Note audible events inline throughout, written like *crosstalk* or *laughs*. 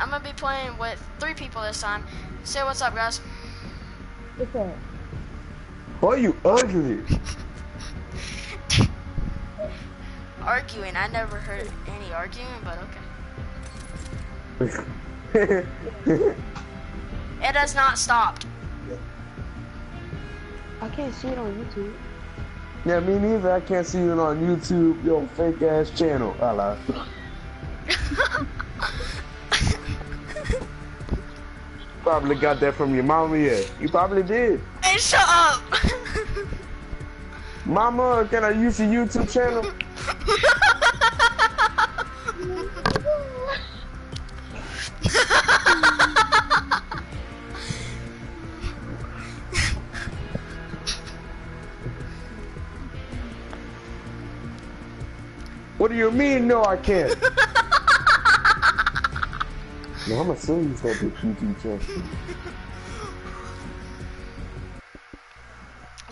I'm gonna be playing with three people this time. Say what's up, guys. What's up? Why you ugly? *laughs* Arguing. I never heard any arguing, but okay. *laughs* It has not stopped. I can't see it on YouTube. yeah, me neither. I can't see it on YouTube. your fake ass channel. I lie. *laughs* Probably got that from your mama, yeah. You probably did. Hey, shut up! *laughs* Mama, can I use your YouTube channel? What do you mean, no, I can't? *laughs* no, I'm assuming you said the YouTube channel.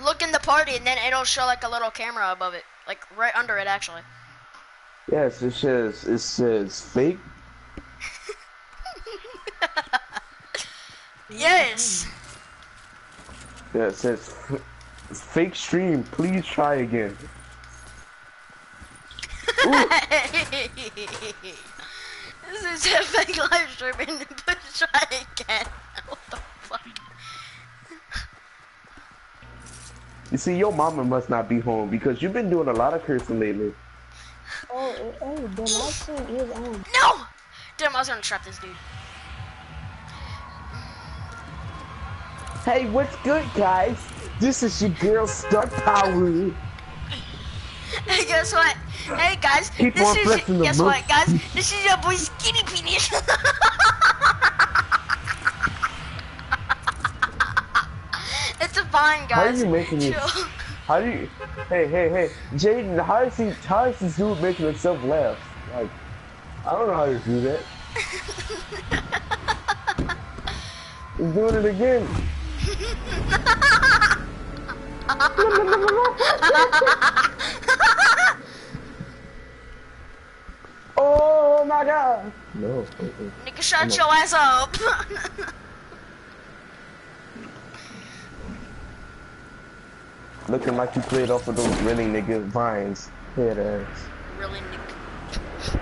Look in the party, and then it'll show like a little camera above it, like right under it, actually. Yes, it says, it says fake. *laughs* Yes. Yeah, it says fake stream. Please try again. *laughs* *laughs* this is a fake live streaming, but try again. What the fuck? You see, your mama must not be home because you've been doing a lot of cursing lately. Oh, eh, eh, oh, hey, the live stream is on. No! Damn, I was gonna trap this dude. Hey, what's good, guys? This is your girl Star Power. Hey, guess what? Hey guys, Keep this is guess what, guys? This is your boy Skinny Penis. *laughs* it's a fine, How are you making? Chill. How do you? Hey, hey, hey, Jaden, how is he? How is this dude making himself laugh? Like, I don't know how to do that. *laughs* He's doing it again. *laughs* oh my god! No. Nigga, shut your ass up. Looking like you played off of those really nigga vines. Head ass. really, Nick?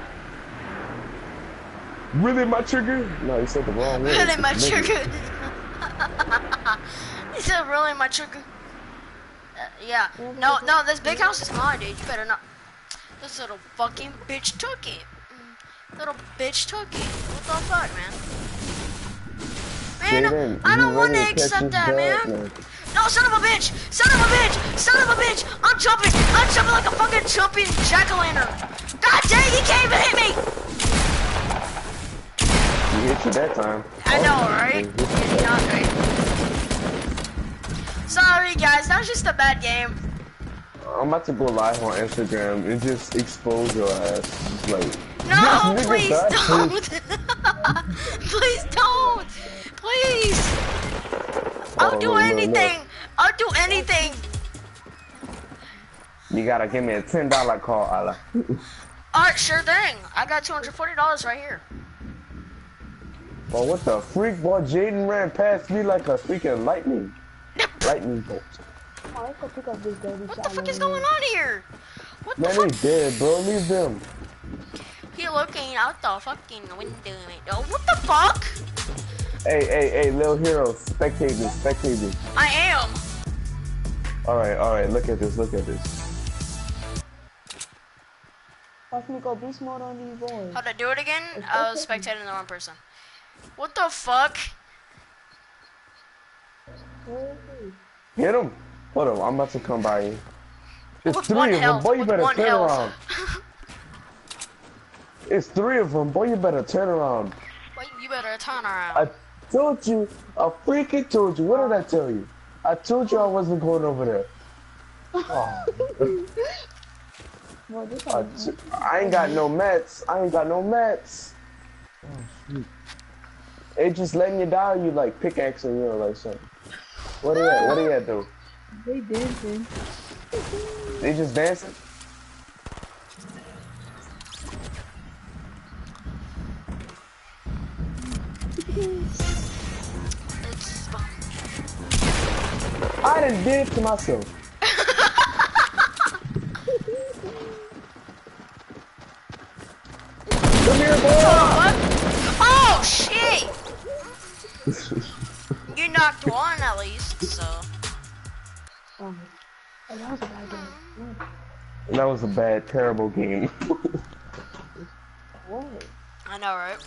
Really, my trigger? No, you said the wrong word. Really, my Nigga. trigger. *laughs* he said, really, my trigger. Uh, yeah. No, no, this big house is mine, dude. You better not. This little fucking bitch took it. Mm, Little bitch took it. What the fuck, man? Man, Jaden, I don't want to accept that, dub, man. No, son of a bitch! Son of a bitch! Son of a bitch! I'm jumping! I'm jumping like a fucking jumping jack-o'-lantern! God dang, he can't even hit me! He hit you that time. I Oh, know, right? he hit It's not great. Sorry, guys, that was just a bad game. I'm about to go live on Instagram and just expose your ass. Just like, No, *laughs* please don't! *laughs* please don't! Please! I'll Oh, do no, no, no. anything! I'll do anything! you gotta give me a ten dollar call, Allah. *laughs* Alright, sure thing. I got $240 right here. Well, what the freak, boy? Jaden ran past me like a freaking lightning, lightning bolt. Oh, let's go pick up this dirty What the fuck is going on here? What the Man, fuck? dead, bro. Leave them. He looking out the fucking window. Oh, what the fuck? Hey, hey, hey, little hero, spectators, spectators. I am. All right, all right. Look at this. Look at this. Watch me go beast mode on these boys. How'd I do it again? I was spectating the wrong person. What the fuck? Hit him. Hold on, I'm about to come by you. It's With three one of them, boy. You with better turn health. around. It's three of them, boy. You better turn around. Wait, you better turn around. I told you. I freaking told you. What did I tell you? I told you I wasn't going over there. Oh, *laughs* Boy, this I, one, t- I ain't got no mats. I ain't got no mats. It just letting you down. You like pickaxing you or like something. What are you at? What are you at though? They dancing. They just dancing? It's I done did it to myself. Come here, boy. Oh, what? Oh shit! *laughs* You knocked one at least, so. Um, oh, that was a bad game. that was a bad, terrible game. *laughs* What? I know, right?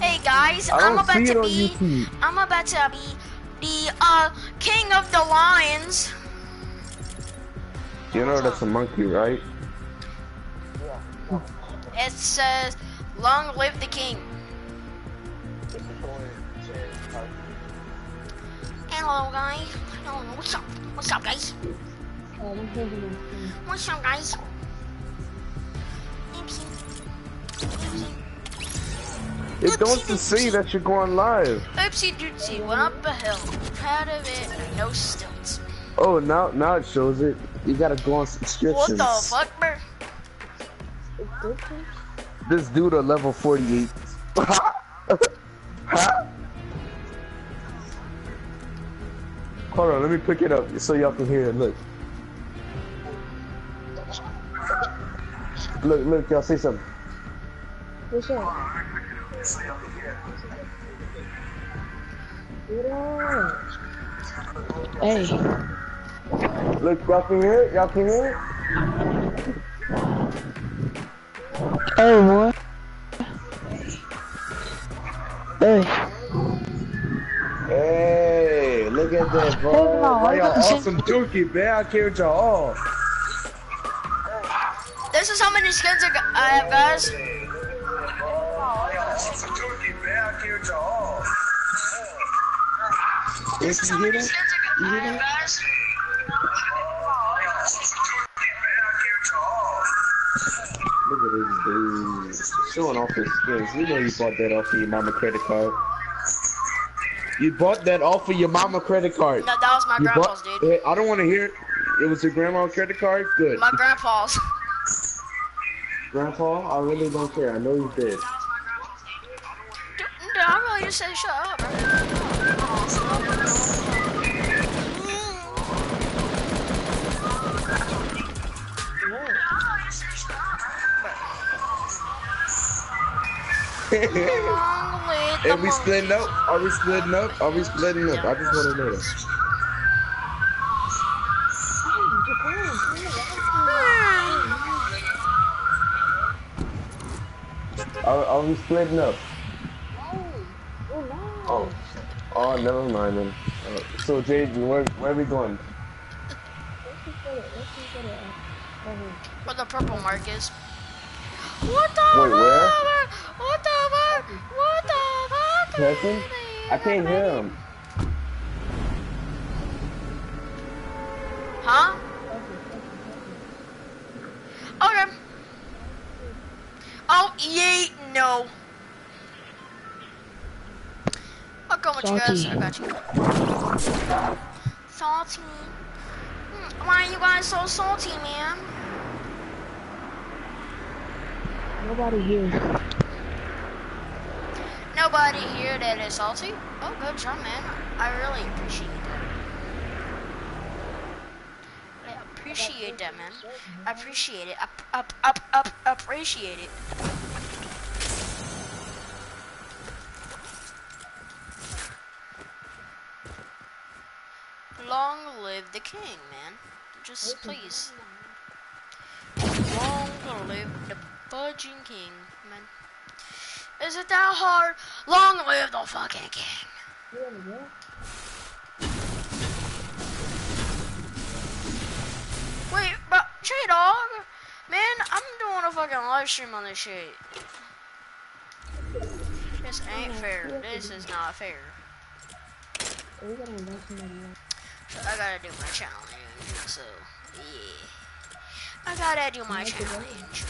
Hey guys, I I'm about to be. YouTube. I'm about to be the uh king of the lions. You know that's a monkey, right? It says, "Long live the king." Hello, guys. Hello, what's up? What's up, guys? Oh, I'm thinking of- What's up, guys? Oopsie. Oopsie. It don't to say that you're going live. Oopsie doopsie, went up a hill. Proud of it, no stilts. Oh, now now it shows it. You gotta go on What the fuck, bro? This dude a level 48. *laughs* Hold on, let me pick it up so y'all can hear it. Look. Look, look, y'all say something. What's up? Get on. Hey, Look, y'all can hear it? Y'all can hear it? hey, boy. Hey, Hey, bro. Hey, no, Why I y'all got the same- awesome dookie, man. I care what y'all. This is how many skins I have, guys. This is hear that? You hear that? guys. Look at this dude. Showing off his skins. You know you bought that off of your mama credit card. You bought that off of your mama credit card. No, that was my You grandpa's, bought- dude. I don't want to hear it. It was your grandma's credit card? Good. My grandpa's. Grandpa, I really don't care. I know you did. Dude, dude, I really just said shut up, bro. Long live the Are we splitting up? Are we splitting up? Are we splitting up? I just want to know that. Are, are we splitting up? Oh, oh, never mind then. Uh, so Jaden, where where are we going? Where the purple mark is. What the Wait, where? What the fuck? What the fuck? Preston? I can't hear him. Huh? Okay. Oh, yay, no. I'll come with you guys. I got you. Salty. Hmm, Why are you guys so salty, man? Nobody here. Nobody here that is salty? Oh, good job, man. I really appreciate that. I appreciate that, man. I appreciate it. Up, up, up, up, appreciate it. Long live the king, man. Just please. Long live the fudging king, man. Is it that hard? Long live the fucking king. Wait, but J Dog, man, I'm doing a fucking live stream on this shit. This ain't fair. This is not fair. We gotta invite somebody else. So I gotta do my challenge. So yeah, I gotta do my challenge.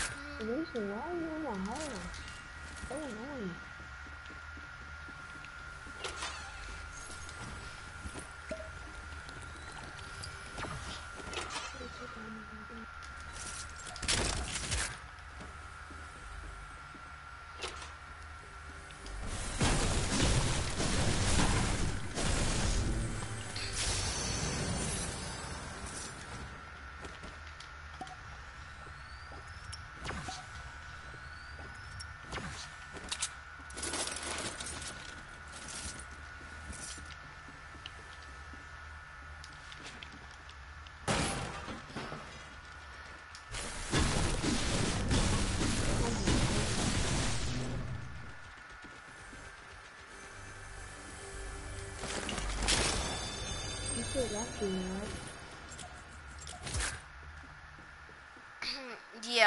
Oh, so annoying.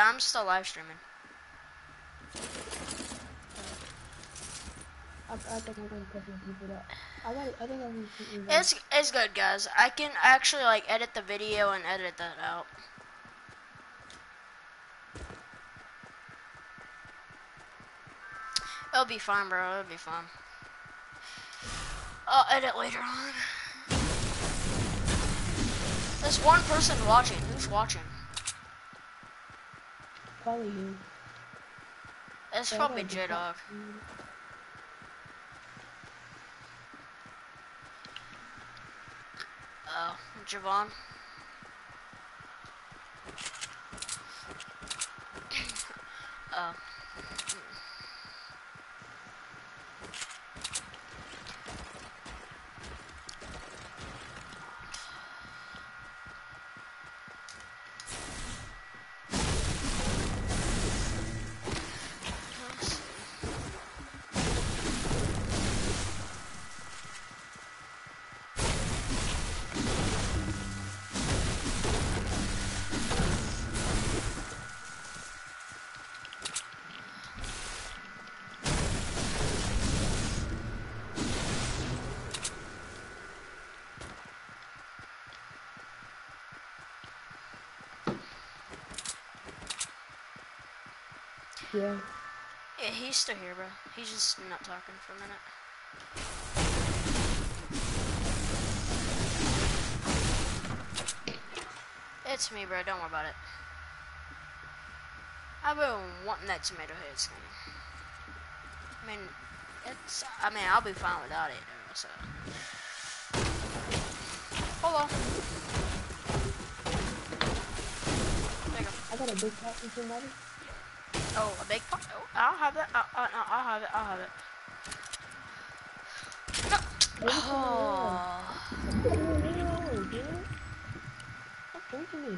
Yeah, I'm still live streaming. I, I think I'm gonna put people. I think I'm gonna put It's it's good, guys. I can actually like edit the video and edit that out. It'll be fine, bro. It'll be fine. I'll edit later on. There's one person watching. Who's watching? You. It's Yeah, probably that'd J Dog. Oh, Javon. oh. *coughs* he's still here, bro. He's just not talking for a minute. It's me, bro. Don't worry about it. I've been wanting that tomato head skin. I mean, it's. I mean, I'll be fine without it, so. Hold on. There you go. I got a big pot for somebody. Oh, a big pot. I'll have it. I'll, I'll, I'll have it. I'll have it. No. Oh. Dude. Stop drinking it.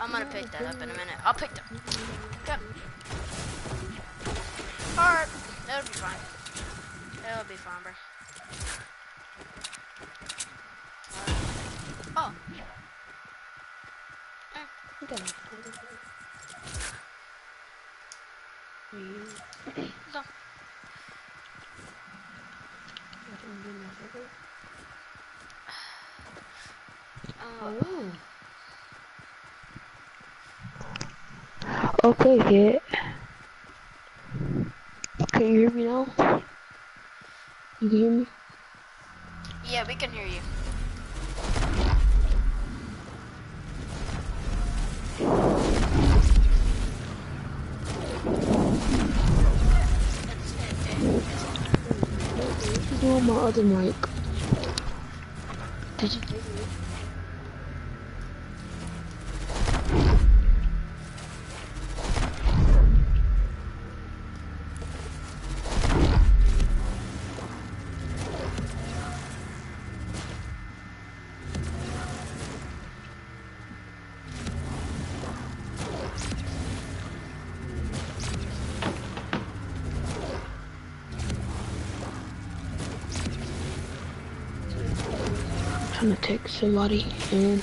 I'm gonna pick that up in a minute. I'll pick that. Go. Alright. It'll be fine. It'll be fine, bro. Oh. You got it. Wait. Oh. Okay, kid. Can you hear me now? You can hear me? yeah, we can hear you. Do on my other mic? Take it? trying to text somebody and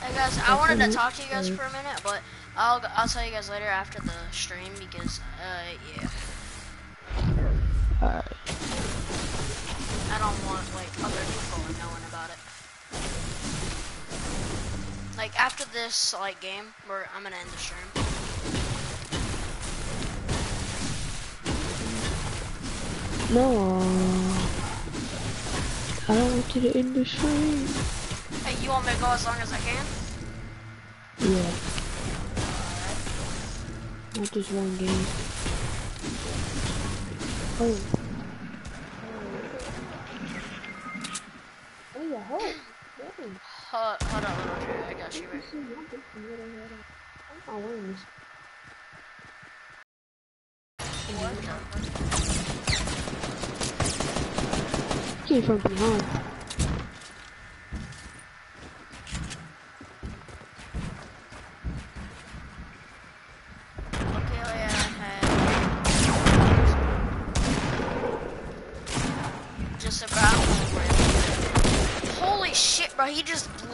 Hey guys, I wanted to talk to you guys for a minute, but I'll I'll tell you guys later after the stream because uh yeah, alright. I don't want like other people knowing about it. Like after this like game, where I'm gonna end the stream. No. I don't want you to end the stream. Hey, you want me to go as long as I can? Yeah. Not just one game. Oh. Oh, oh, oh yeah, hold. Dang. Hold, hold on, little Drew, I got you. Right. See, one big one, hold on, hold on. I'm not wearing this. What the came from behind.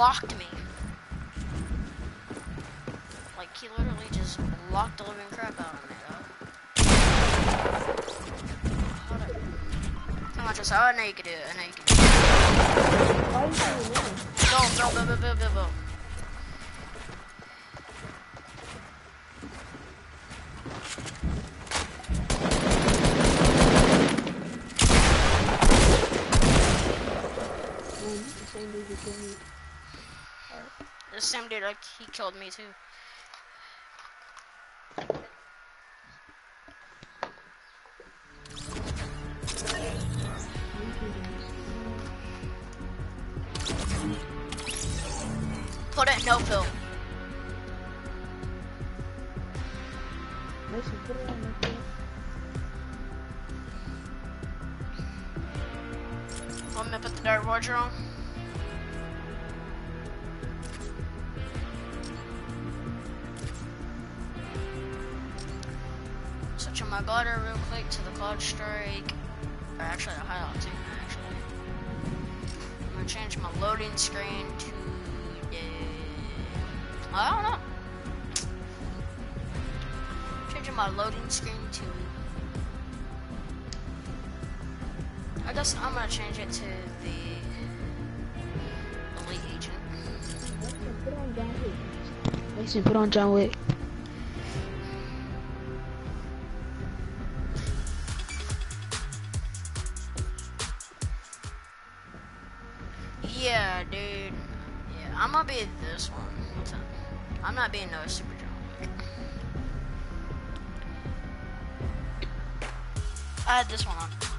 blocked me. Like, he literally just blocked the living Oh, I know you can do it. Oh, I know you can do it. Why are you saying go, Put on John Wick. Yeah, dude. Yeah, I'm gonna be this one. I'm not being no Super John. I had this one on.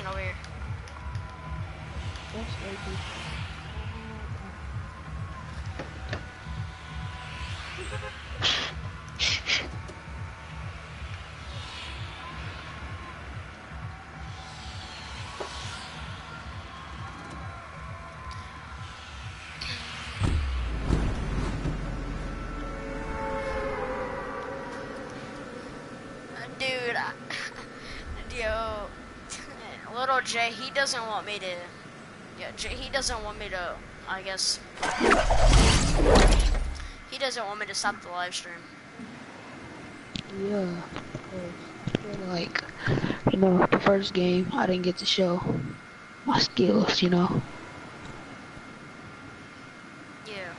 Over here. Jay, he doesn't want me to. Yeah, Jay, he doesn't want me to. I guess he doesn't want me to stop the live stream. Yeah. like, you know, the first game, I didn't get to show my skills, you know. Yeah.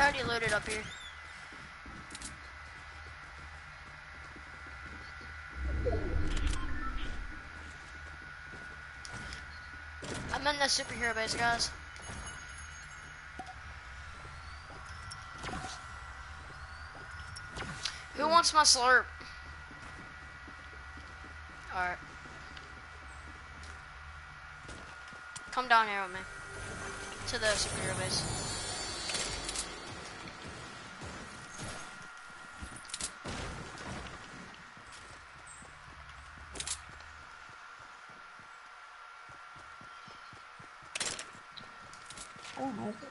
He already loaded up here. I'm in the superhero base, guys. Who wants my slurp? Alright. Come down here with me. To the superhero base. I don't have it.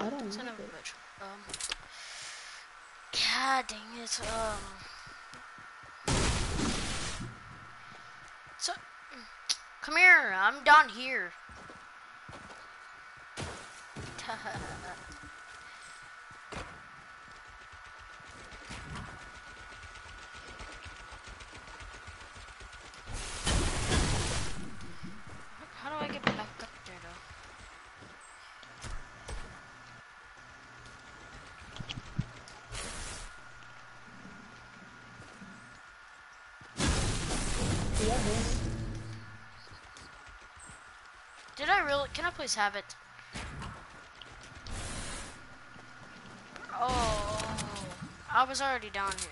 I I don't Son know. of a bitch. Um. God dang it. Um. So, come here. I'm down here. How do I get back up there though? Did I really? Can I please have it? Oh, I was already down here.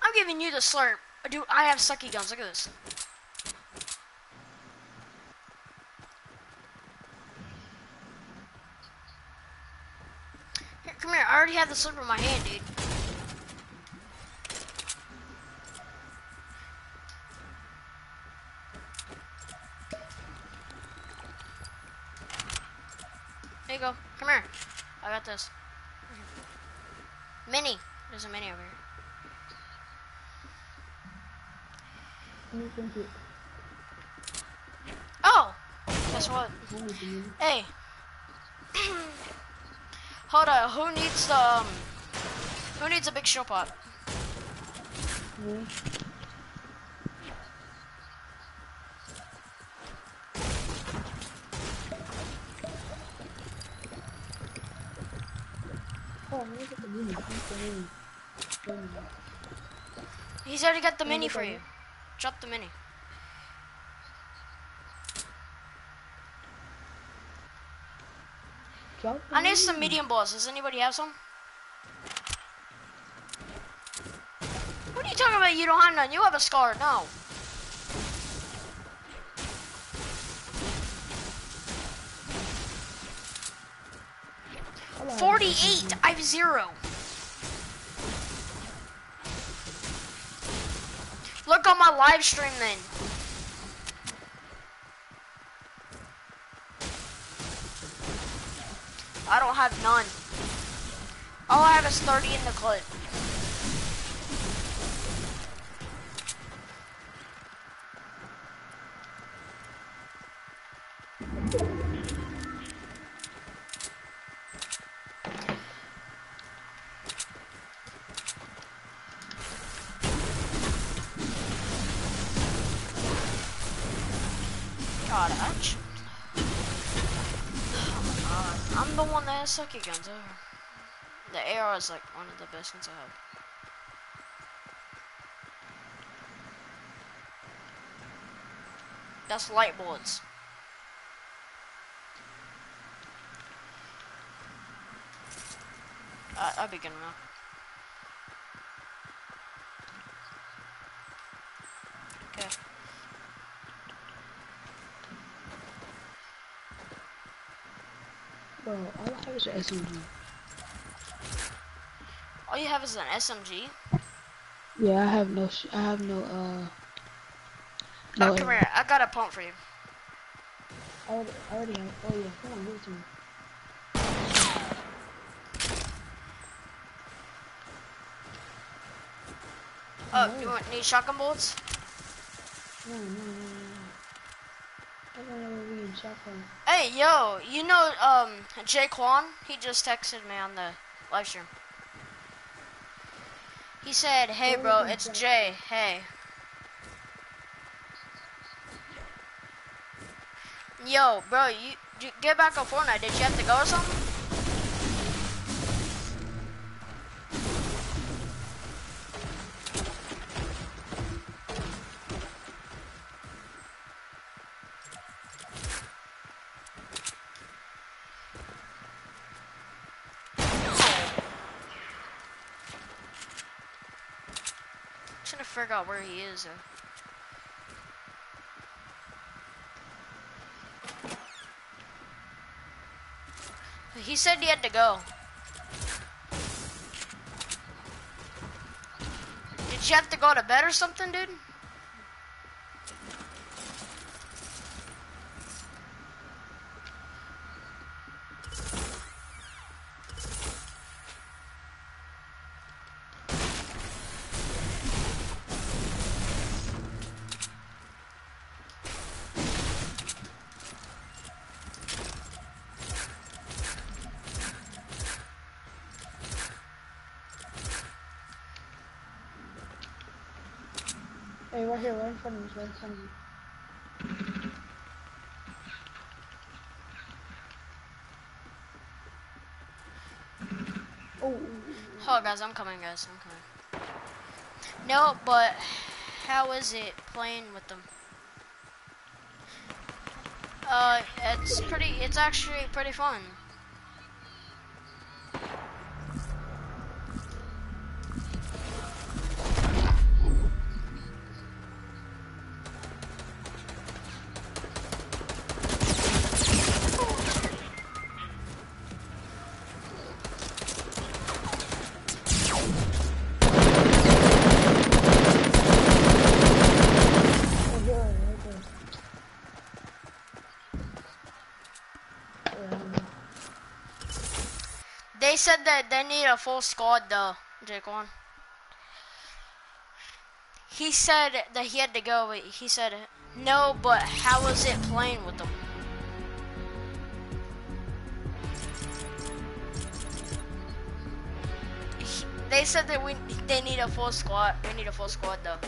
I'm giving you the slurp. Dude, I have sucky guns. Look at this. Here, come here. I already have the slurp in my hand, dude. Go. Come here. I got this. Mini. There's a mini over here. Oh! Guess what? Hey. *clears throat* Hold on. Who needs the, um... Who needs a big show pot? He's already got the mini for you. Drop the mini. I need some medium balls. Does anybody have some? What are you talking about? You don't have none. You have a scar. No. Forty-eight. I have zero. Live stream then. I don't have none. All I have is 30 in the clip. Sucky guns. The AR is like one of the best guns I have. That's light bullets. Uh, I, I'll be good now. Okay. Bro, all I have is an SMG. All you have is an SMG. Yeah, I have no. Sh I have no. Uh. Oh, come here. I got a pump for you. I already, I already have. Oh yeah, come on, give it to me. Oh, you want need shotgun bullets? No, no, no, no, no. I don't know where we in Hey, yo, you know, um, Jaquan? He just texted me on the live stream. He said, hey, bro, it's Jay. Hey. Yo, bro, you, you get back on Fortnite. Did you have to go or something? Where he is. Though. He said he had to go. Did you have to go to bed or something, dude? Oh, Oh, guys, I'm coming, guys. I'm coming. No, but how is it playing with them? Uh, it's pretty. It's actually pretty fun. oh, here, right there. Um, They said that they need a full squad, though, Jaquan. He said that he had to go. He said no, but how was it playing with them? He- They said that we they need a full squad. We need a full squad though.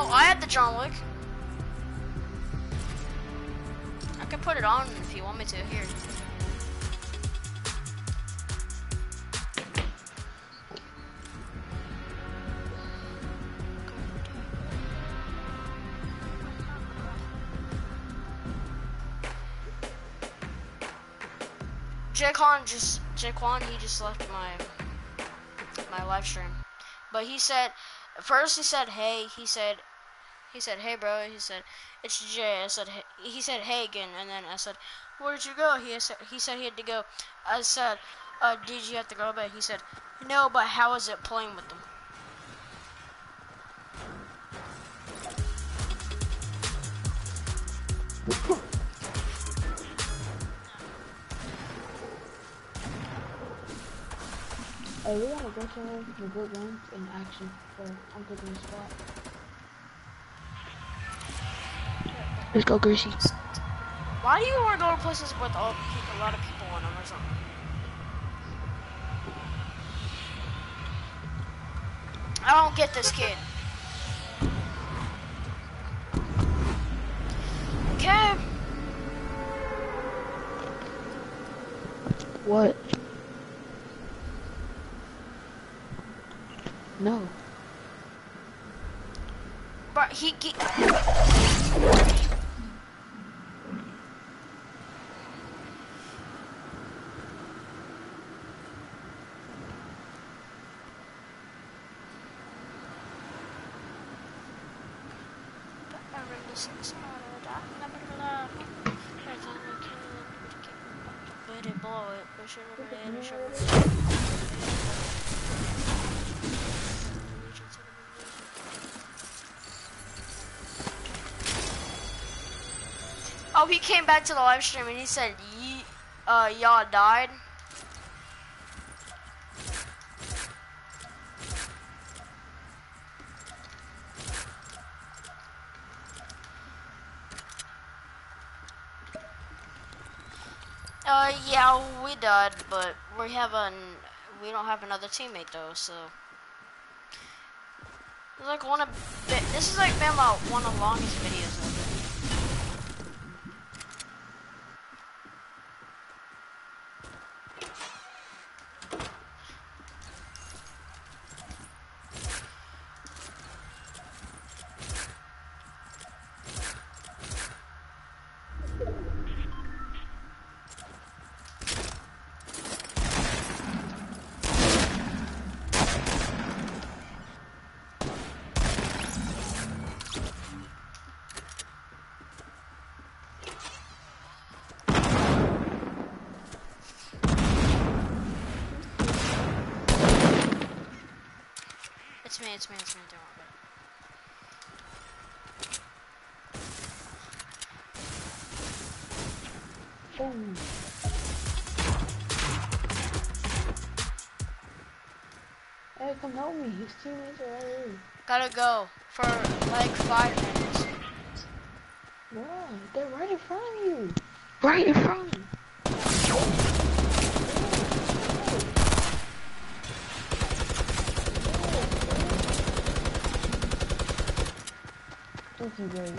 Oh, I had the John Wick. I can put it on if you want me to. Here. Jaquan just Jaquan he just left my my live stream. But he said first he said hey, he said he said hey bro, he said it's Jay. I said he said hey again and then I said where'd you go? He said he said he had to go. I said uh did you have to go? But he said no, but how is it playing with them? hey, we gotta go somewhere with good guns in action. So I'm a spot. Let's go, Greasy. Why do you want to go to places with all, a lot of people in them or something? I don't get this kid. Okay. What? No. But he ge- He came back to the live stream and he said, "Ye, uh, y'all died." Uh, yeah, we died, but we have an we don't have another teammate though, so. Like one of this is like been about one of the longest videos ever. It's me, it's me, it's me, don't worry. Boom. Oh. Hey, come help me. His teammates are right here. Gotta go for like five minutes. Bro, they're right in front of you. Right in front of you. You, Grace.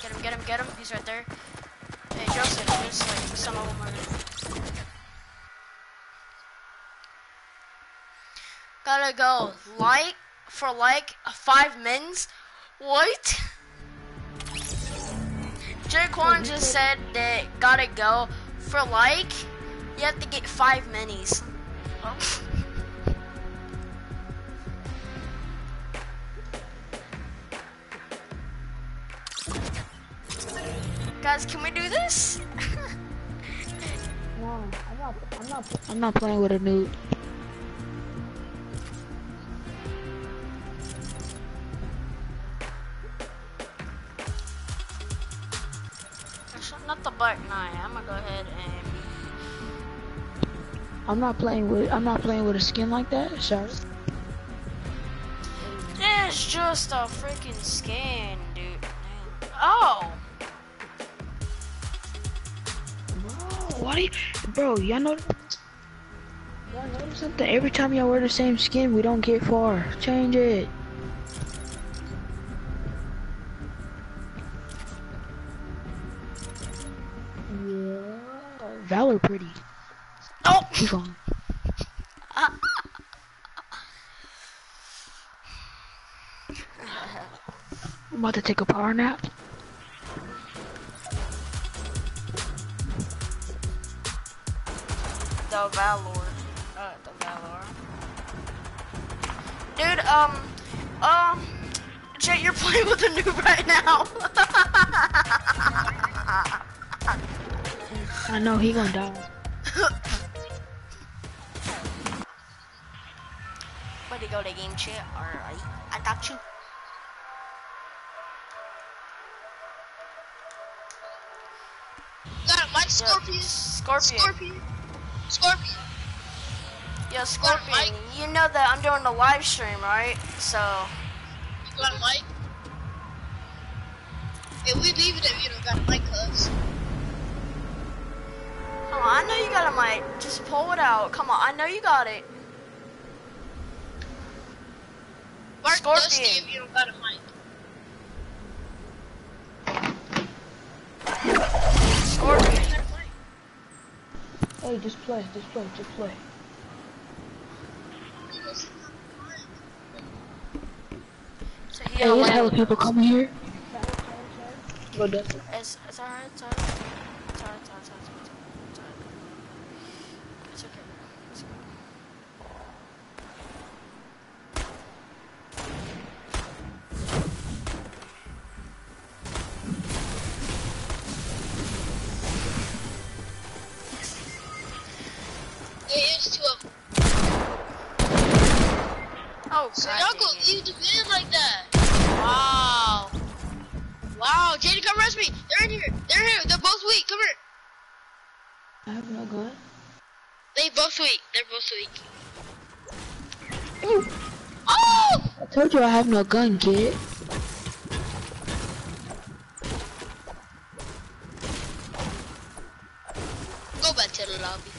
Get him, get him, get him. He's right there. Hey, Joseph, there's like some of them are Gotta go. Like, for like five mins? What? Jaquan just said that gotta go. For like, you have to get five minis. Oh. Guys, can we do this? *laughs* No, I'm not. I'm not. I'm not playing with a noob. Not the Black Knight. I'm gonna go ahead and I'm not playing with. I'm not playing with a skin like that. Sorry. It's just a freaking skin, dude. Oh, why bro? Y'all know. Y'all notice something? Every time y'all wear the same skin, we don't get far. Change it. Yeah. Valor pretty. oh. Keep on. *laughs* I'm about to take a power nap. The Valor. Uh, the Valor. Dude, um, um, Jay, you're playing with a noob right now. *laughs* I know he gonna die. Way to go to game chat. Alright, I got you. Got it, Mike Yeah, Scorpion. Scorpion. Scorpion. Scorpion. Mike. Scorpion. You know that I'm doing the live stream, right? So, You got a mic? Hey, we leave it if you don't got a mic, cuz. come on. I know you got a mic. Just pull it out. Come on. I know you got it. Mark Scorpion. stay if you don't got a mic. Scorpion. You got a mic. Hey, just play, just play, just play. He doesn't have a mic. So Hey, got there's a people coming here. Go Dustin. It's, it's alright, it's alright. Weak. They're both weak. Oh! I told you I have no gun, kid. Go back to the lobby.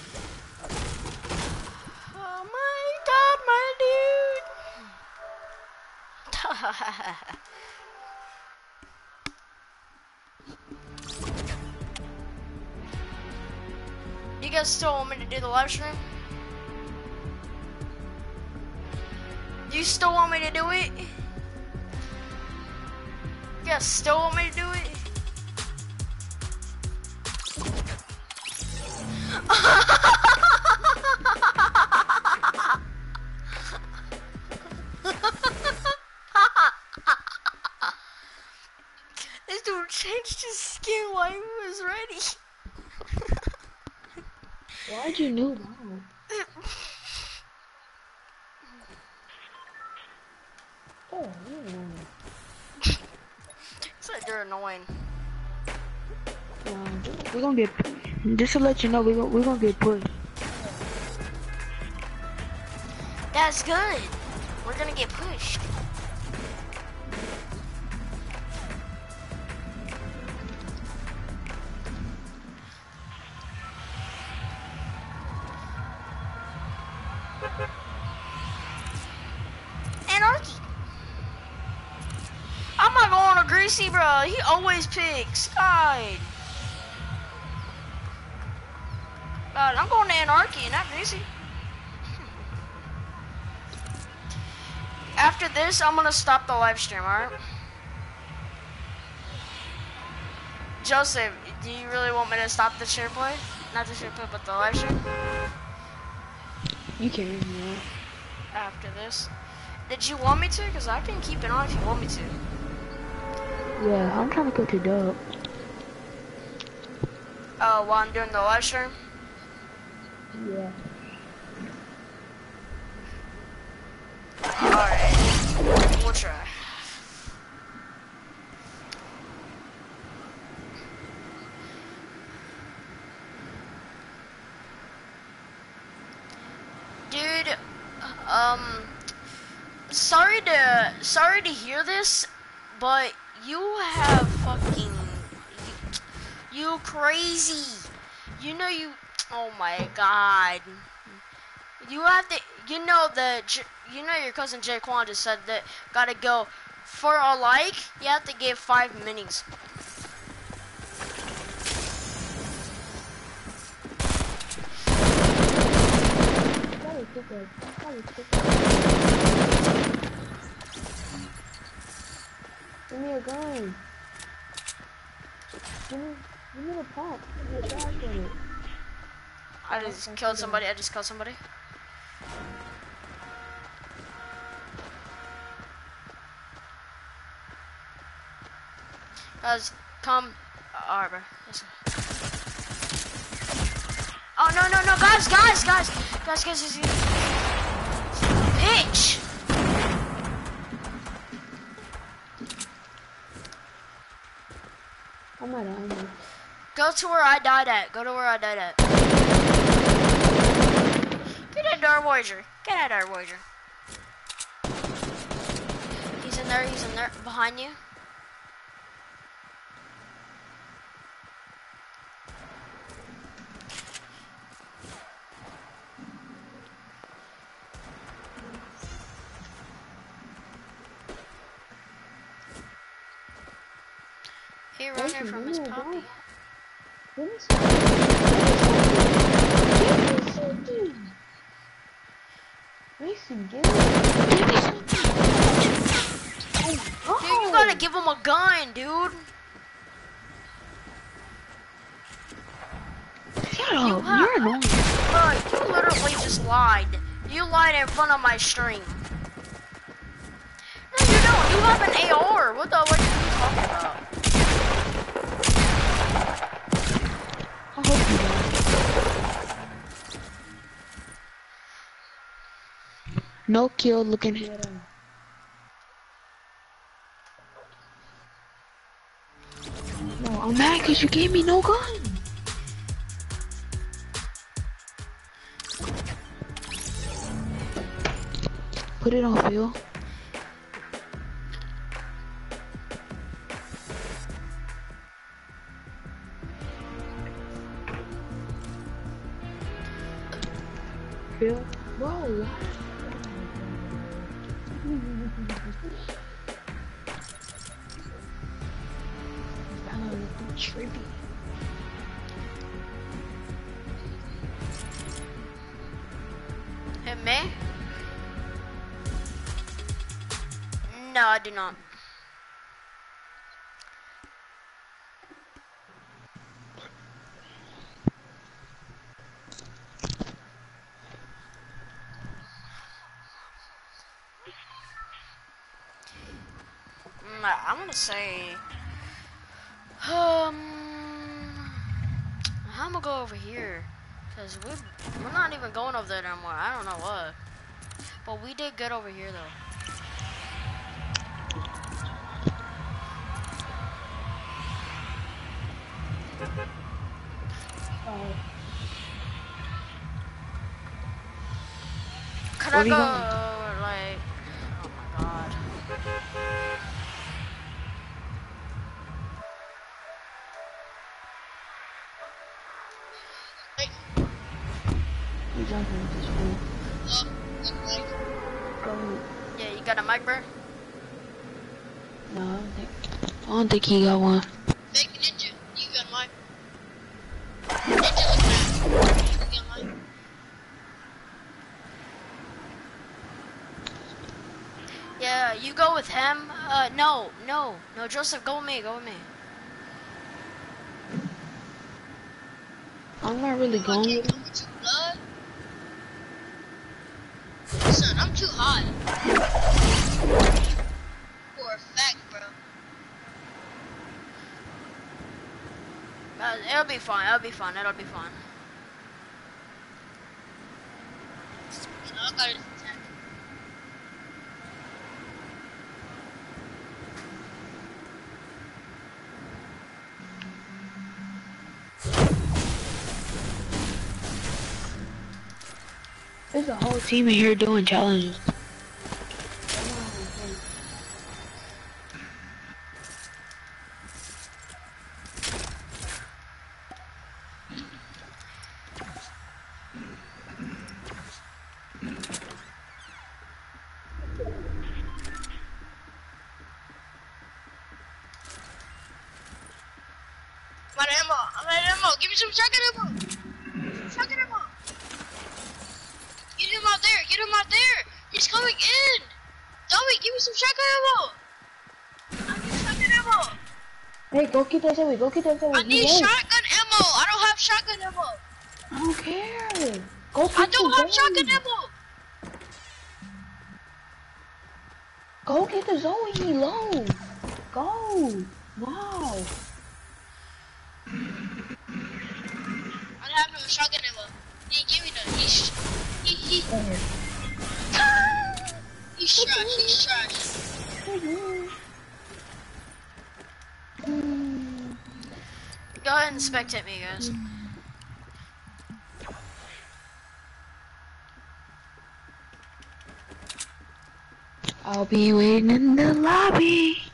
Oh my god, my dude! *laughs* you guys still want me to do the live stream? You still want me to do it? You still want me to do it? get just to let you know we gonna, we gonna get pushed. That's good. We're gonna get pushed. Anarchy. I'm not going to Greasy, bro. He always picks. God. Anarchy, not Greasy. Hmm. After this, I'm gonna stop the live stream, alright? Joseph, do you really want me to stop the share play? Not the share play, but the live stream? You can, yeah. After this. Did you want me to? Because I can keep it on if you want me to. Yeah, I'm trying to go to Dub. Oh, while I'm doing the live stream? Yeah. Alright. We'll try. Dude, um, sorry to, sorry to hear this, but you have fucking, you, you crazy. You know you, oh my god. You have to, you know the. You know your cousin Jaquan just said that gotta go for a like, you have to give five minis. Give me a gun. Give me, give me the pump. I just killed somebody, I just killed somebody. Guys, come, Arbor. Listen. Oh no no no, guys, guys, guys, guys, guys, guys, guys. Bitch! I'm out of ammo. Go to where I died at. Go to where I died at. Get in our Voyager. Get in our Voyager. He's in there, he's in there. Behind you. Give me something. Oh, Dude, you gotta give him a gun, dude. Shut up. You're annoying. Bro, you literally just lied. You lied in front of my stream. No, you don't. You have an AR. What the what are you talking about? I hope you don't. No kill looking at. No, I'm mad because you gave me no gun. Put it on Phil. Phil? Bro, gonna say, um, I'm gonna go over here, cause we we're not even going over there anymore. I don't know what, but we did good over here though. Could I go He got one. Fake ninja, you got mine. Ninja looking at you got mine. Yeah, you go with him. Uh, no, no, no, Joseph, go with me, go with me. I'm not really going with come with you, blood. Son, I'm too hot. For a fact, bro. Uh, it'll be fine, it'll be fine, it'll be fine. There's a whole team in here doing challenges. I'm out of ammo. I'm out of ammo. Give me some shotgun ammo. Shotgun ammo. Get him out there. Get him out there. He's coming in. Zoe, give me some shotgun ammo. I need shotgun ammo. Hey, go get that Zoe, go get that Zoe. I need shotgun ammo. I don't have shotgun ammo. I don't care. Go get I don't have Zoe. shotgun ammo. Go get the Zoe low. Go. Wow. He give me none. He's he he he's trash. He's trash. Go ahead and spectate me, guys. I'll be waiting in the lobby.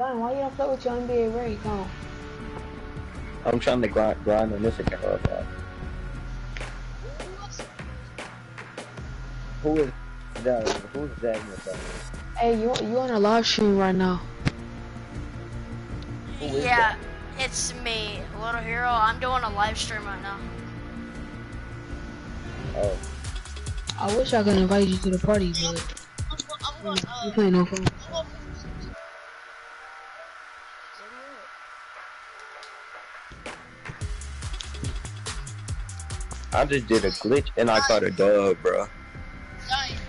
Fine, why you don't play with your NBA Ray? Come on. I'm trying to grind, grind on this account. real fast. Who is that? Who's that in your phone? Hey, you you on a live stream right now? Who is Yeah, it's me, Little Hero. I'm doing a live stream right now. Oh, I wish I could invite you to the party, but I'm going. I'm going. Uh, you playing no phone. I just did a glitch and I got a dub, bro.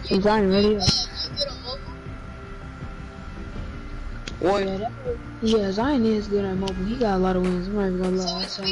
Zion, Zion ready? What? Yeah, that, yeah, Zion is good at mobile. He got a lot of wins. I'm not even gonna lie. So,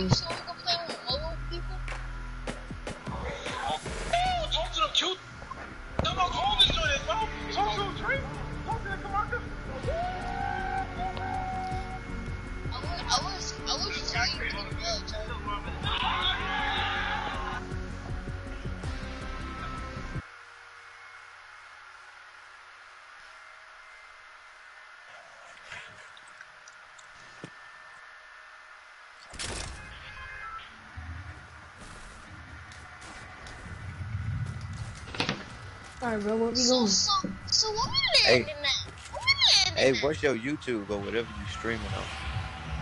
alright, bro, where we So, going? so, so what we Hey. landing at? What we landing Hey, at? what's your YouTube or whatever you streaming on?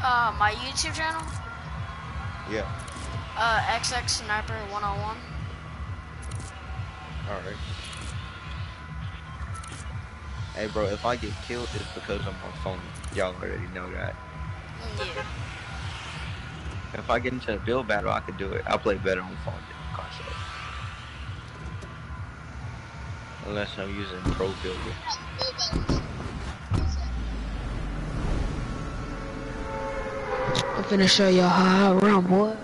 Uh, my YouTube channel? Yeah. Uh, XX Sniper 101. Alright. Hey bro, if I get killed, it's because I'm on phone. Y'all already know that. Yeah. If I get into a build battle, I could do it. I'll play better on phone Unless I'm using Pro Builder. I'm finna show y'all how I run, boy.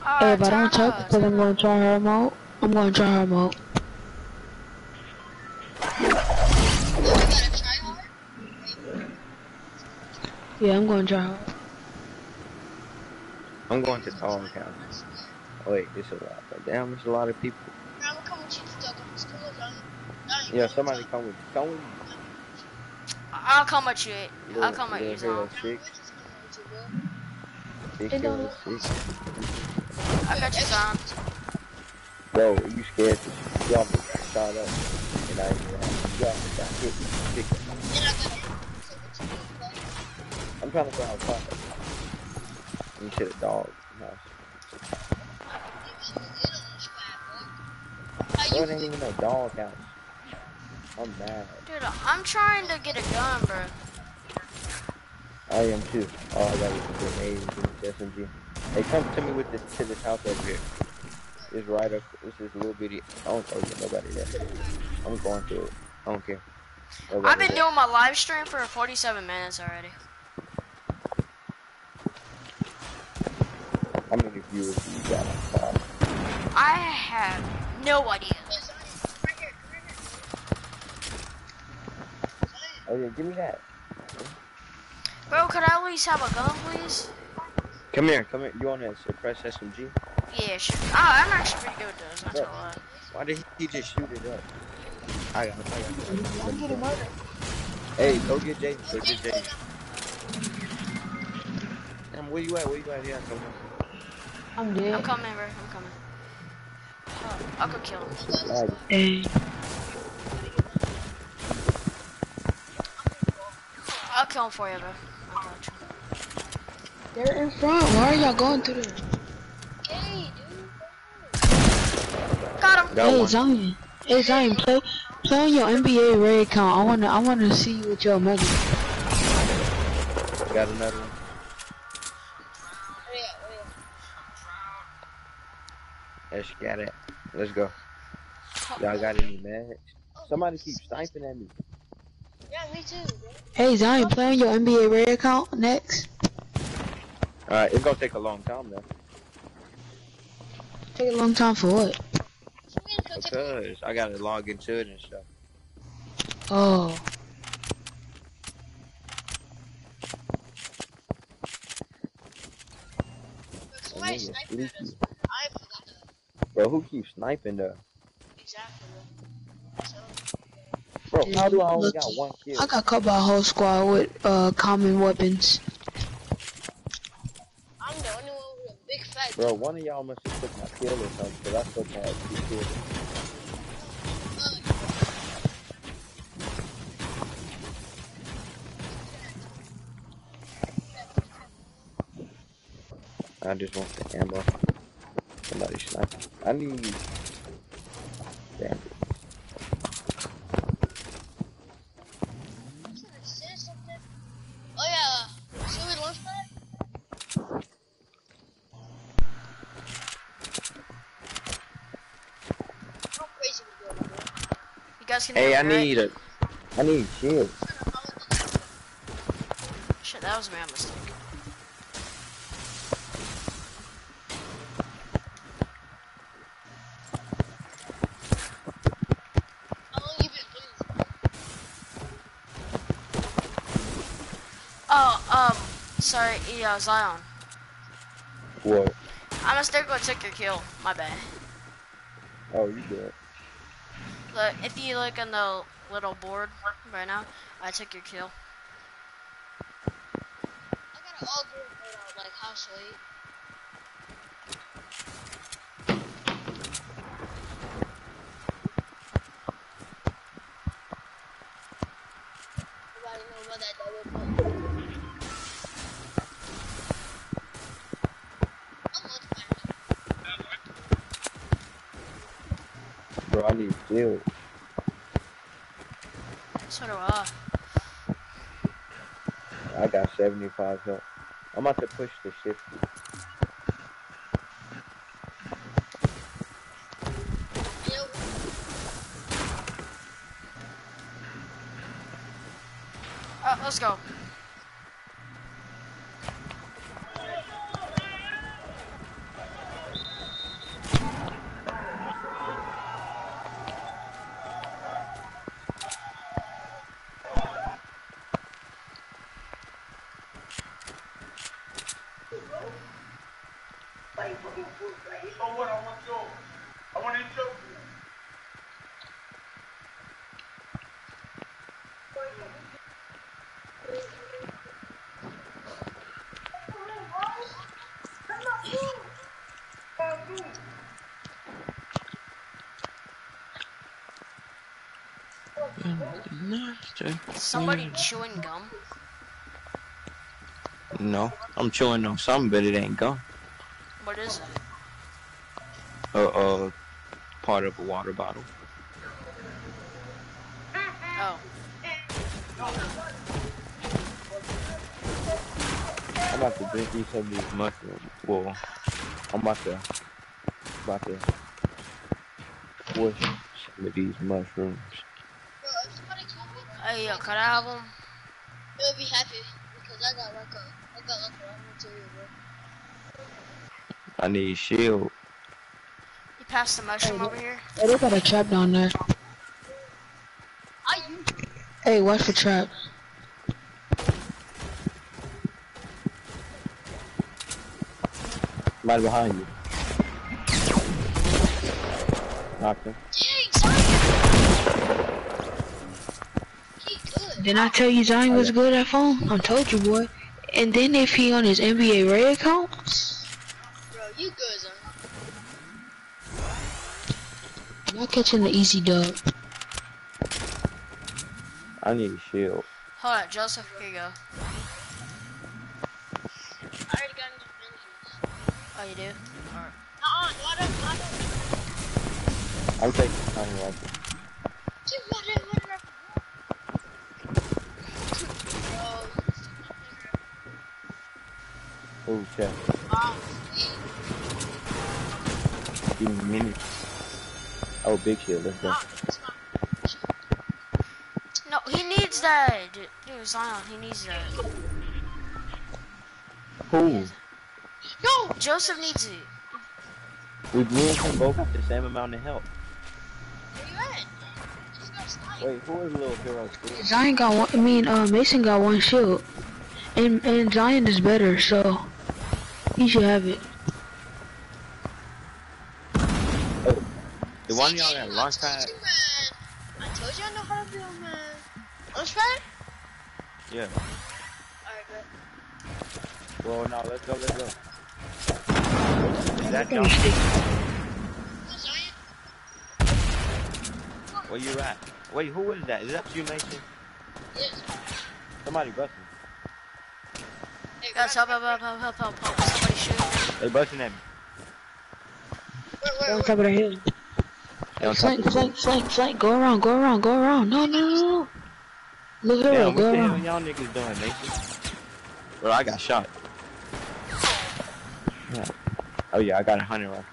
Alright, Hey, if I don't talk because I'm gonna try hard mode, I'm gonna try hard mode. Yeah, I'm gonna try hard. I'm going to dog house. Wait, it's a lot. Damn, it's a lot of people. Yeah, somebody come with come with me. I'll come with you. I'll come with you, little Zon. Halo Six, six, Hey, Halo Donald. six. I got you, Zon. Bro, you scared? Y'all got shot up, and I even have y'all got hit. hit. I'm trying to go outside. You should have dog house. Bro, it ain't even no dog house. I'm mad. Dude, I'm trying to get a gun, bro. I am too. All I got is a grenade and SMG. Hey, come to me with this to this house over here. It's right up. It's this little bitty. I don't know there's nobody there. I'm going through it. I don't care. Nobody I've been there. doing my live stream for 47 minutes already. How many viewers do you got? I have no idea. Oh yeah, give me that. Bro, could I at least have a gun, please? Come here, come here. You want that suppress SMG? Yeah, sure. Oh, I'm actually pretty good at those, not gonna lie. Why did he just shoot it up? I got it. I got it. Hey, go get Jaden. Go get Jaden. Damn, where you at? Where you at? Yeah, come I'm I'm coming, bro. I'm coming. Oh, I'll go kill him. Hey, kill him for you, bro. I got you. they're in front. Why are y'all going through there? Got him. Got hey, one. Zion. Hey, Zion, play, play on your NBA Ray account. I wanna, I wanna see you with your mother. Got another one. Let's get it. Let's go. Y'all got any meds? Somebody keeps sniping at me. Yeah, me too, bro. Hey, Zion, play on your NBA Ray account next. Alright, it's gonna take a long time though. Take a long time for what? Because I gotta log into it and stuff. Oh, Somebody nigga sniped at us. sleepy. I forgot that. Bro, who keeps sniping though? Exactly, bro. So, Bro, how do I only Look, got one kill? I got caught by a whole squad with uh common weapons. I'm the only one with a big fat Bro, one of y'all must have took my kill or something, because I still had two kills. I just want the ammo. Somebody sniping. I need. Damn. Say something. Oh yeah, should we launch pad? How crazy we go, bro. You guys can Hey, I need a. I need shield. Shit, that was my mistake. How long you been playing? Oh, um, sorry, yeah, Zion. What? I must go take your kill. My bad. Oh, you good. Look, if you look on the little board right now, I took your kill. I got an all photo, like how sweet. do. So do I. I got 75 health. I'm about to push the 50. Somebody chewing gum. No, I'm chewing on something, but it ain't gum. What is it? Uh, uh, part of a water bottle. Oh. I'm about to drink these some of these mushrooms. Well, I'm about to, about to push some of these mushrooms. bro, if somebody kill me, Hey, yo, could I have them? they'll be happy because I got like a, I got like a raw material, bro. I need shield. You passed the mushroom over here? Hey, they got a trap down there. I use Hey, watch the trap. Right behind you. Knocked him. Dang, Zion! He good. Didn't I tell you Zion was oh, good at phone? I told you, boy. And then if he on his NBA Ray account, Bro, you good, Zion. y'all catching the easy dub. I need a shield. Hold on, Joseph, here you go. I already got into vengeance. Oh, you do? Alright. Nuh-uh, not up, not up. I'm taking tiny rifle. Dude, what it, what it, Bro, Ooh, check. Give me mini. Oh, big shield. Let's go. It's not. No, he needs that. Dude, dude, Zion, he needs that. Who? No, Joseph needs it. We me and him both got the same amount of help. Where you at? Just go snipe. Wait, who is little hero? Two? Zion got one. I mean, uh, Mason got one shield, and and Zion is better, so he should have it. The one See, y'all Jaden, got I launch told pad? you. I told you I know how to build, man. Launchpad? Yeah. Alright, bet. Well, now let's go, let's go. Is that Look y'all? me stick. Zion? Where you at? Wait, who is that? Is that you, Mason? Yes. Somebody busting. Hey, Guys, help, help, help, help, help, help, help. Somebody shoot. They busting at me. Where, They're where, on top of the hill. They on Flank, of flank, flank, flank. Go around, go around, go around. No, no, no, no. Look Damn, hero, what go the hell around. y'all niggas doing, Mason? Bro, I got shot. Yeah. Oh yeah, I got a hunting rifle.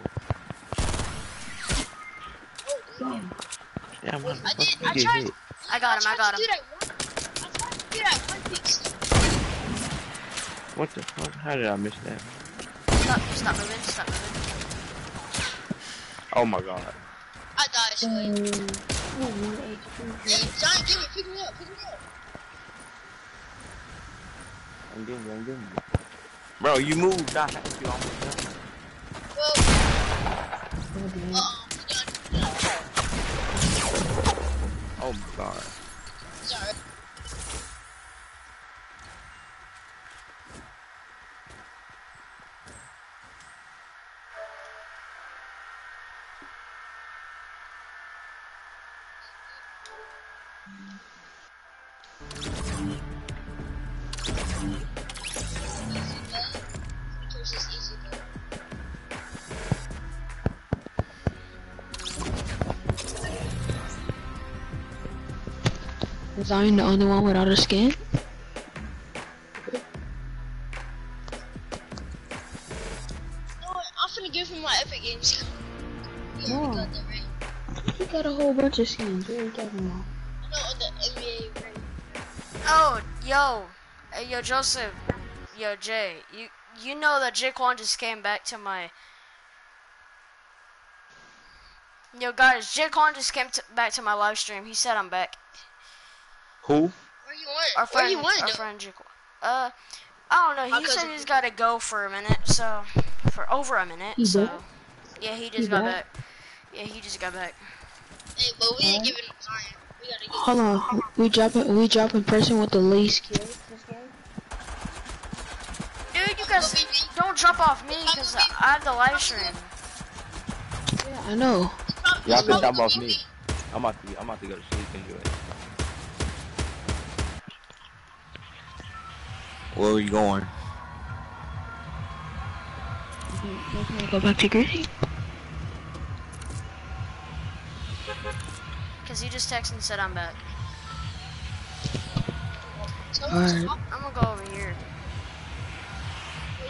Yeah, man. I did- fuck, I you get tried- hit. I got him, I got him. one- I tried to do that one. What the fuck? How did I miss that? Stop, stop moving, stop moving. Oh my god. I died, so Hey, Zion, give me, pick me up, pick me up. I'm getting you, I'm getting you. Bro, you moved. I had you almost done. Well, we done. Uh, oh my god. Sorry. Was I the only one without a skin? No, I'm finna give him my Epic Games. Yeah, No. Got that right. You got a whole bunch of skins. What are you talking about? No, the NBA right. Oh, yo, hey, yo, Joseph, yo, Jay, you you know that Jaquan just came back to my. Yo, guys, Jaquan just came to, back to my live stream. He said I'm back. Who? Where you want? Our Where friend, you want? our friend Jaquan. Uh, I don't know. My He said cousin. he's got to go for a minute, so for over a minute. He so back? yeah, he just He got back? back. Yeah, he just got back. Hey, but we ain't giving him time. We gotta get. Hold on. We dropping. We dropping person with the least kills. Dude, you guys don't drop off me because I have the live stream. Yeah, I know. Y'all can It's jump off me. me. I'm about to. I'm about to go to sleep. Enjoy Where are you going? Go back to Gritty. Because he just texted and said I'm back. Tell him to Alright. I'm gonna go over here.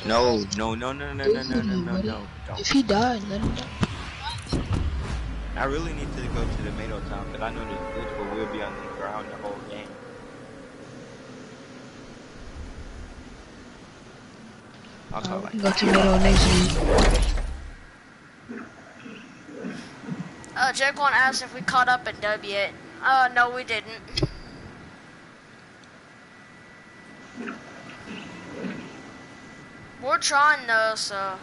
No, no, no, no, no, no, no, no, no, no. If Don't. he died, let him die. I really need to go to the Tomato Town because I know this glitch we'll be on the ground the whole game. I'll like go. Uh, Jaquan asked if we caught up at W yet. Uh, no, we didn't. We're trying though, so.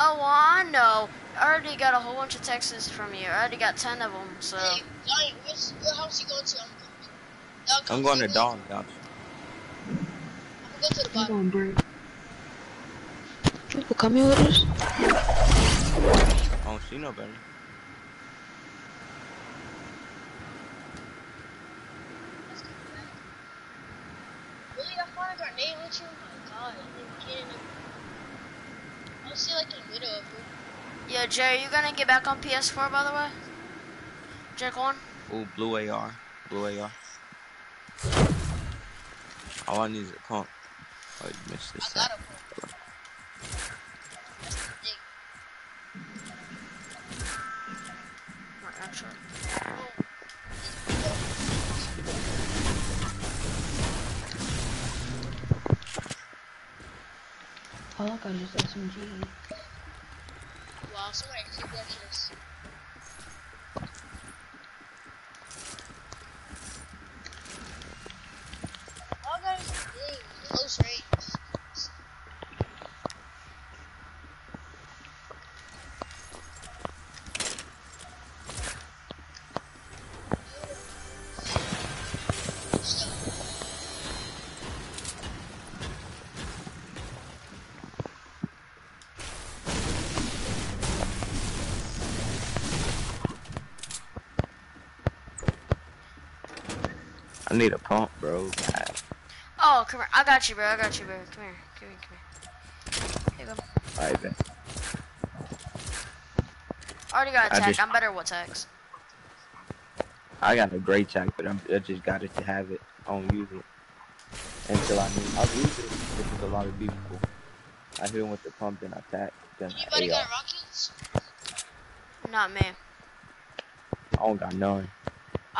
Oh, well, I know. I already got a whole bunch of texts from you. I already got 10 of them, so. Hey, Johnny, which, what house you going to? I'm coming. Y'all come I'm going to see me. Dog I'm gonna the Come bottom. on, bro. People coming with us? I don't see nobody. Really, I found a grenade with you? Oh my god, I'm even kidding. I'll see like in the of it. Yeah, Jerry, you gonna get back on PS4 by the way? Jaquan? Ooh, blue AR. Blue AR. All I need is a pump. You missed this I like I just SMG. Wow, somebody ridiculous. Need a pump, bro. God. Oh, come here. I got you, bro. I got you, bro. Come here. Come here, come here. Here you go. Alright, then. I already got I attack. just- I'm better with attacks. I got a great check, but I'm, I just got it to have it. I don't use it until I need. I'll use it if there's a lot of people. I hit him with the pump, then I attack, then Anybody I AR. got rockets? Not me. I don't got none.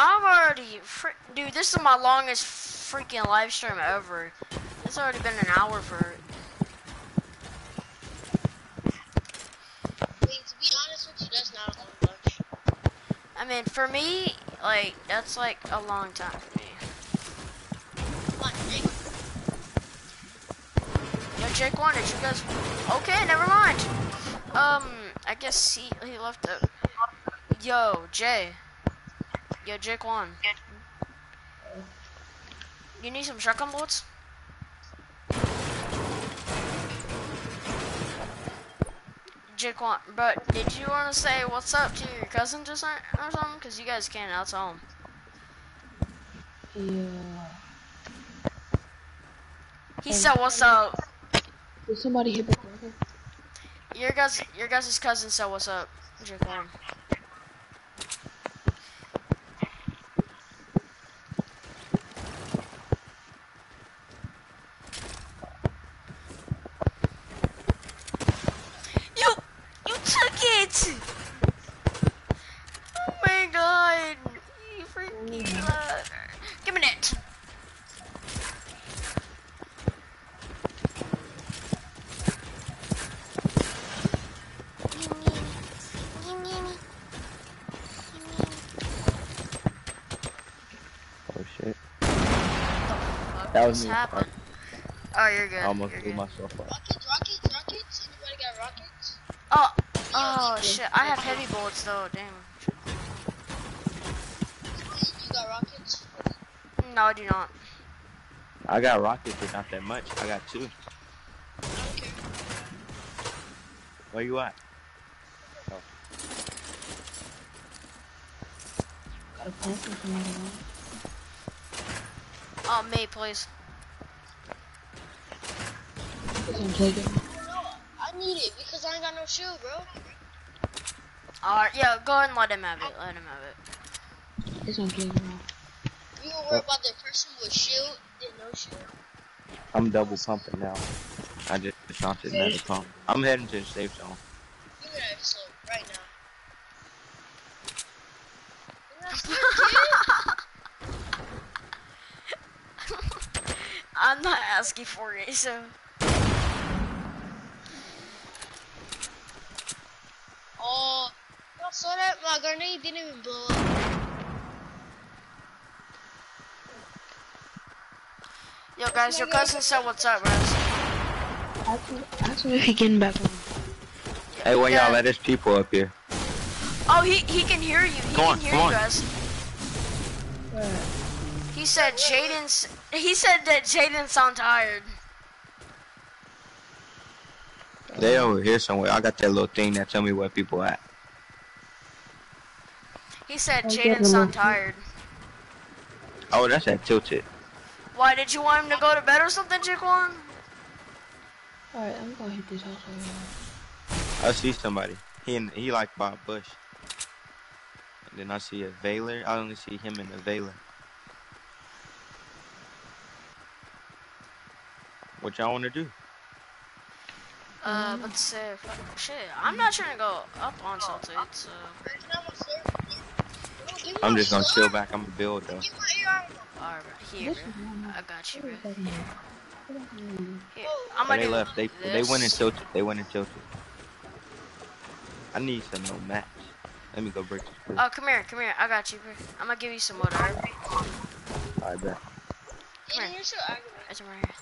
I've already, dude. This is my longest freaking live stream ever. It's already been an hour for it. I mean, to be honest with you, that's not a long. I mean, for me, like that's like a long time for me. Come on, Nick. Yo, Jake wanted you guys. Okay, never mind. Um, I guess he he left it. Yo, Jay. Yo, Jake won. You need some shotgun bullets? Jake won, but did you want to say what's up to your cousin just or something? Cause you guys can't. That's home. Yeah. He said, "What's up?" Did somebody hit my brother? Your guys, your guys' cousin said, "What's up, Jaquan?" You, you took it. Oh my god, you freaking. Uh, give me that. Oh shit. Fuck, That was what's me. happened? Oh, you're good. I almost you're blew good. myself up. Rockets, rockets, rockets. Anybody got rockets? Oh, oh shit! I have heavy bullets though. Damn. You got rockets? No, I do not. I got rockets, but not that much. I got two. I. Where you at? Got a pump or something. Oh, mate, please. I'm taking. No, I need it because I ain't got no shield, bro. Alright, yeah, go ahead and let him have it. Let him have it. This one taking. You gonna worry about the person with shield and no shield. I'm double pumping now. I just shot it another pump. I'm heading to the safe zone. Give me that shield right now. Give me that shield, kid. I'm not asking for it, so. Oh, y'all saw that? My grenade didn't even blow up. Yo, guys, your cousin said what's up, bros. Ask him, if he getting back on. Hey, where Yeah. y'all let there's people up here. Oh, he he can hear you. He Come on, can hear come you on. guys. He said Jaden's. He said that Jaden sound tired. They over here somewhere. I got that little thing that tell me where people at. He said Jaden sound tired. Oh, that's that tilted. Why did you want him to go to bed or something, Jaquan? Alright, I'm gonna hit this house over here. I see somebody. He in, he like by a bush. And then I see a Veiler. I only see him in the Veiler. What y'all want to do? Uh, but say, fuck, shit, I'm not trying to go up on Salted, so. It's not my sword. No, give me I'm just gonna chill back. I'm gonna build though. Give my AR. Alright, here, This bro. is one. I got you, bro. What is that here? What is that here? Here, I'm Oh, gonna they do left. They they went and tilted. They went and tilted. I need some no match. Let me go break this. Proof. Oh, come here, come here. I got you, bro. I'm gonna give you some wood, alright? I bet. Aiden, you're so aggravating. It's right here.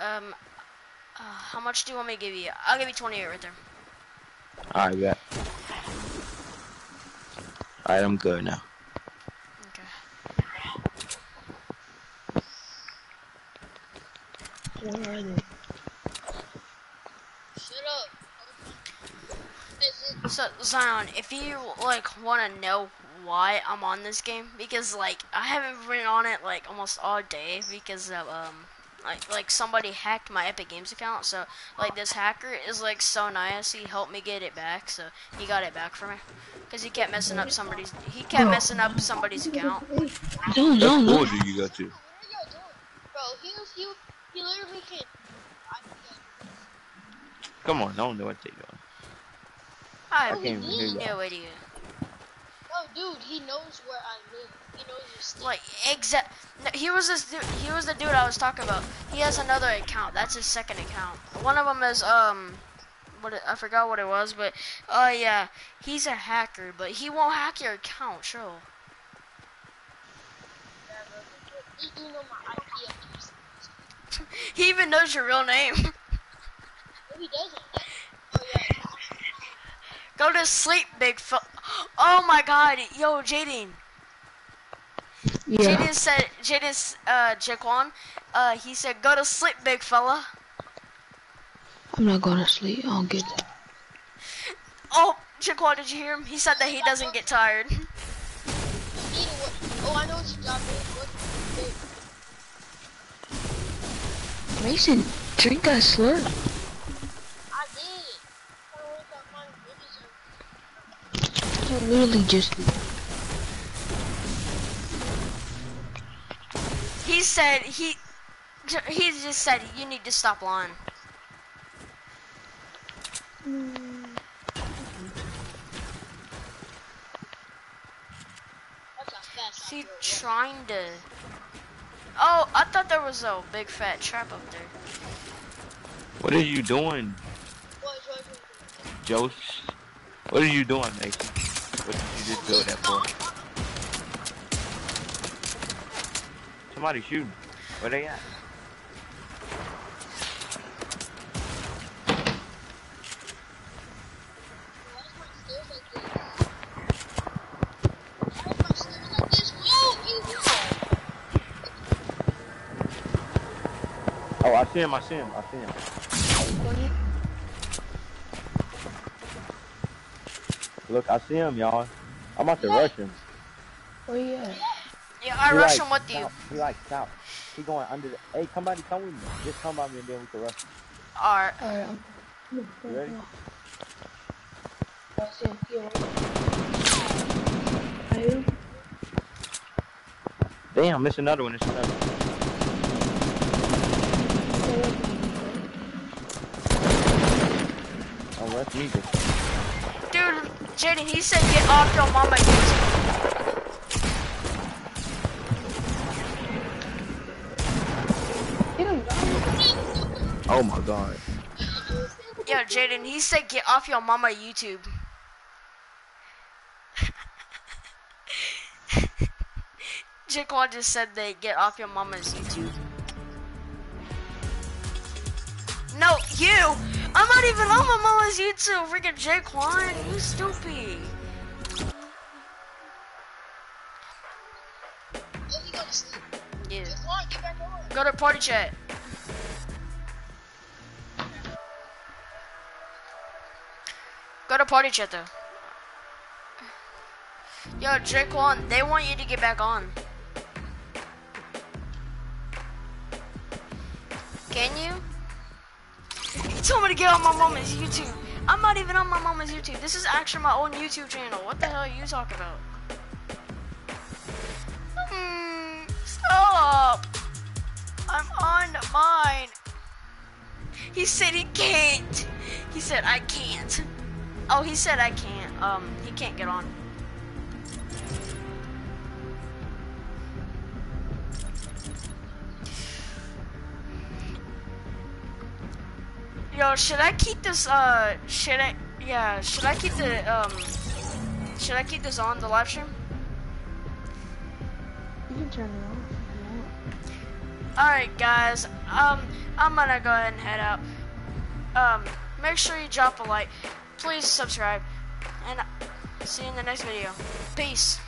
Um, uh, how much do you want me to give you? I'll give you 28 right there. I bet. Alright, I'm good now. Where are they? Shut up. Is? So, Zion, if you, like, want to know why I'm on this game, because, like, I haven't been on it, like, almost all day because of, um, like, like somebody hacked my Epic Games account, so, like, this hacker is, like, so nice, he helped me get it back, so he got it back for me. Because he kept messing up somebody's, he kept messing up somebody's account. Zone, What zone, school do you go to? What are y'all doing? Bro, he was, he, he literally can. I, Come on, I don't know what they're doing. I I have can't even hear y'all. no idea. Oh, dude, he knows where I live. He knows your state. Like exact. No, he was this. Dude, he was the dude I was talking about. He has another account. That's his second account. One of them is um, what it, I forgot what it was, but oh yeah, he's a hacker, but he won't hack your account. Sure. He do know my IP address. He even knows your real name. No, *laughs* he doesn't. Oh yeah. Go to sleep, big fo- Oh my God, yo, Jaden. Yeah. Jaden said, Jaden, uh, Jaquan, uh, he said, go to sleep, big fella. I'm not going to sleep. I don't get that. Oh, Jaquan, did you hear him? He said that he doesn't get tired. *laughs* He need to work. Oh, I know what your job is. What? Mason, drink that slurp. I did. I don't wake up my bitches You literally just. He said he he just said you need to stop lying. That's Is he trying to? Oh, I thought there was a big fat trap up there. What are you doing, Joe? What are you doing, Mason? What did you just build that for? Somebody shooting. Where they at? why is my stairs like this? Why is my stairs like this? Whoa, you Oh, I see him. I see him. I see him. Look, I see him, y'all. I'm about to rush him. Where you at? Yeah, I He rush like him with you. south. He like south. He going under the. Hey, come buddy, come with me. Just come by me and then we can rush. him. Alright. Alright, You ready? That's it. Yeah. Are you? Damn, miss another one. It's another. one. That's me. Dude, Jaden, he said get off your mama YouTube. Oh my god. Yo, Jaden, he said get off your mama YouTube. *laughs* Jaquan just said they get off your mama's YouTube. You! I'm not even on my mama's YouTube, freaking Jaquan, you stupid. He goes to sleep. Yeah. Come get back on. Go to party chat. Go to party chat though. Yo, Jaquan, they want you to get back on. Can you? Told me to get on my mama's YouTube. I'm not even on my mama's YouTube. This is actually my own YouTube channel. What the hell are you talking about? Hmm, stop. I'm on mine. He said he can't. He said I can't. Oh, he said I can't. Um, he can't get on. Yo, should I keep this, uh, should I, yeah, should I keep the, um, should I keep this on, the live stream? You can turn it off. Alright, guys, um, I'm gonna go ahead and head out. Um, make sure you drop a like, please subscribe, and see you in the next video. Peace.